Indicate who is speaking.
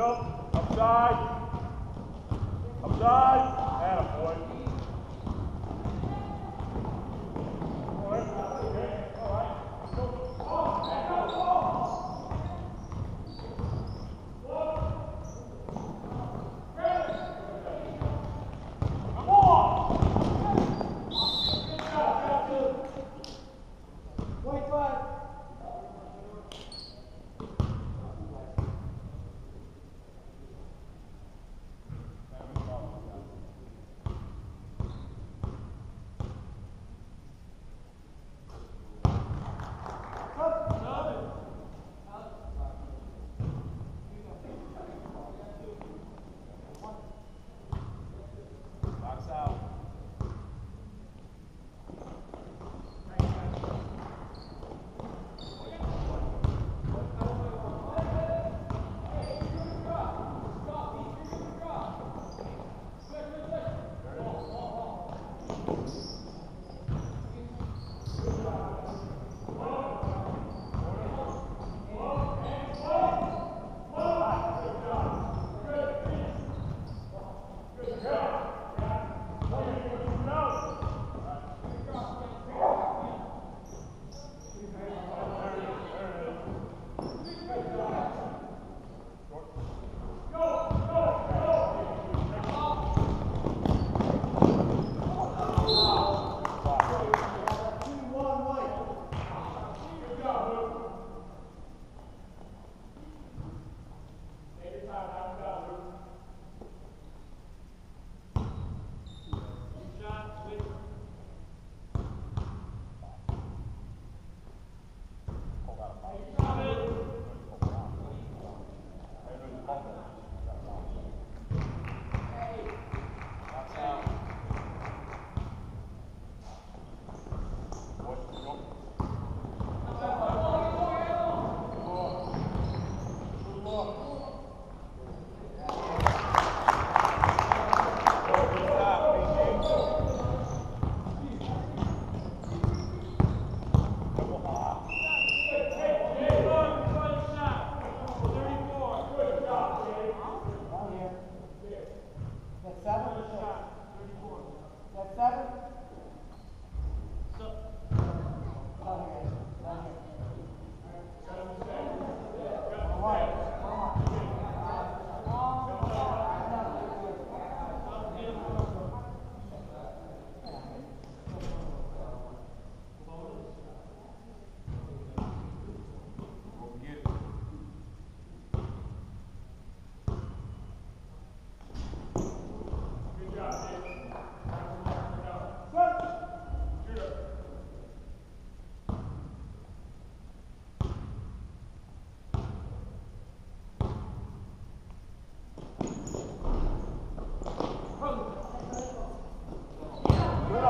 Speaker 1: go. Upside. Upside. Attaboy.